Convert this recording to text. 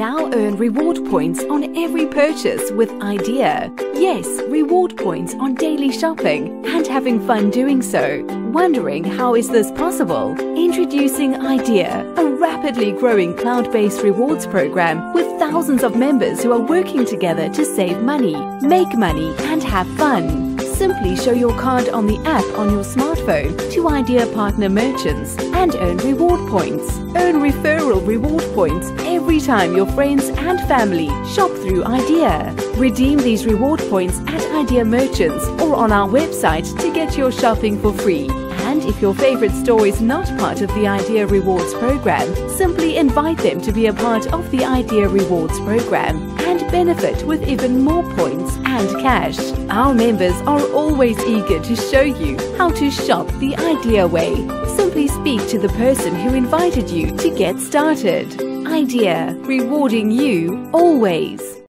Now earn reward points on every purchase with IDEA. Yes, reward points on daily shopping and having fun doing so. Wondering how is this possible? Introducing IDEA, a rapidly growing cloud-based rewards program with thousands of members who are working together to save money, make money and have fun. Simply show your card on the app on your smartphone to IDEA partner merchants and earn reward points. Earn referral reward points every time your friends and family shop through IDEA. Redeem these reward points at IDEA merchants or on our website to get your shopping for free. And if your favorite store is not part of the IDEA Rewards program, simply invite them to be a part of the IDEA Rewards program and benefit with even more points and cash. Our members are always eager to show you how to shop the IDEA way. Simply speak to the person who invited you to get started. IDEA, rewarding you always.